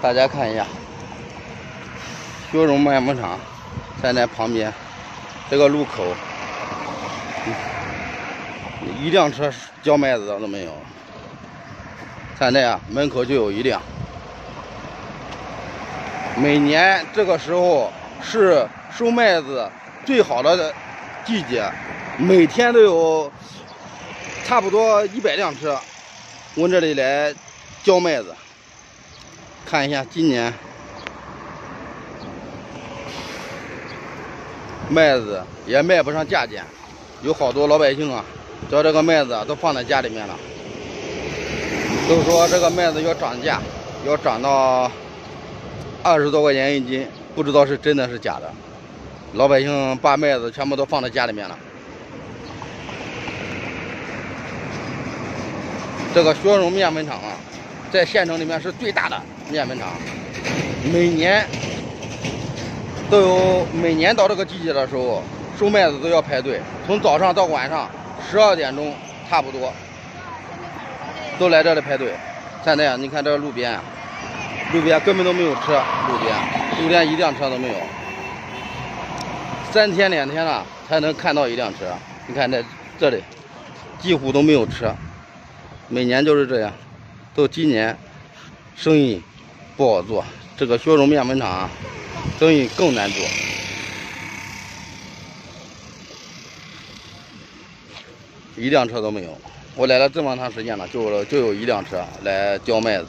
大家看一下，雪绒面粉厂在那旁边这个路口，一辆车交麦子的都没有。看那啊，门口就有一辆。每年这个时候是收麦子最好的季节，每天都有差不多一百辆车往这里来浇麦子。看一下今年麦子也卖不上价钱，有好多老百姓啊，叫这个麦子都放在家里面了，都说这个麦子要涨价，要涨到二十多块钱一斤，不知道是真的是假的。老百姓把麦子全部都放在家里面了。这个雪绒面粉厂啊，在县城里面是最大的。面粉厂每年都有，每年到这个季节的时候，收麦子都要排队，从早上到晚上十二点钟差不多，都来这里排队。现在啊，你看这路边，路边根本都没有车，路边路边一辆车都没有，三天两天了才能看到一辆车。你看在这里几乎都没有车，每年就是这样，到今年生意。不好做，这个雪荣面粉厂生意更难做，一辆车都没有。我来了这么长时间了，就就有一辆车来浇麦子。